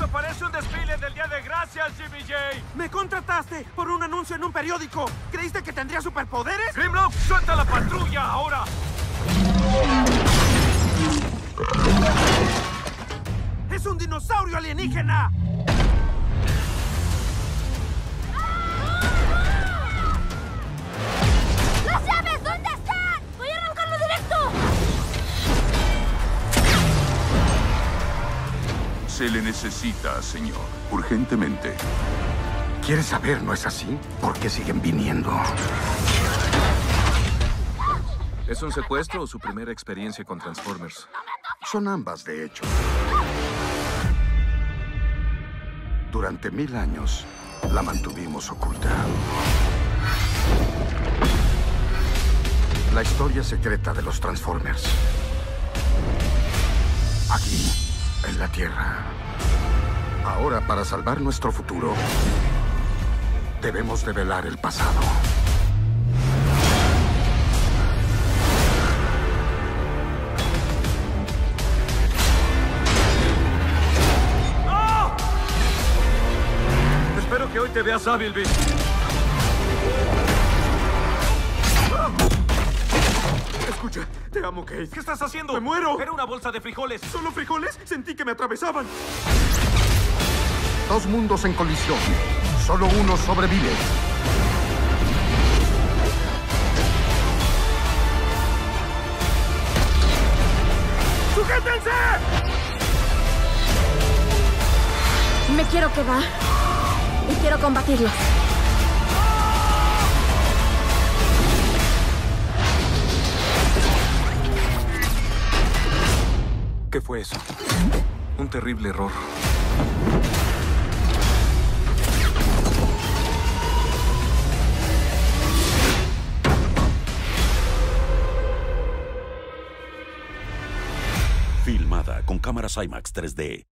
Esto parece un desfile del Día de Gracias, Jimmy J. ¡Me contrataste por un anuncio en un periódico! ¿Creíste que tendría superpoderes? Grimlock, suelta la patrulla ahora. ¡Es un dinosaurio alienígena! Se le necesita, señor, urgentemente. ¿Quieres saber, no es así? ¿Por qué siguen viniendo? ¿Es un secuestro o su primera experiencia con Transformers? Son ambas, de hecho. Durante mil años la mantuvimos oculta. La historia secreta de los Transformers. Aquí, en la Tierra. Ahora, para salvar nuestro futuro, debemos develar el pasado. Espero que hoy te veas hábil, Bill. Escucha, te amo, Kate. ¿Qué estás haciendo? ¡Me muero! Era una bolsa de frijoles. ¿Solo frijoles? Sentí que me atravesaban. Dos mundos en colisión. Solo uno sobrevive. ¡Sujétense! Me quiero quedar. Y quiero combatirlos. ¿Qué fue eso? Un terrible error. Filmada con cámaras IMAX 3D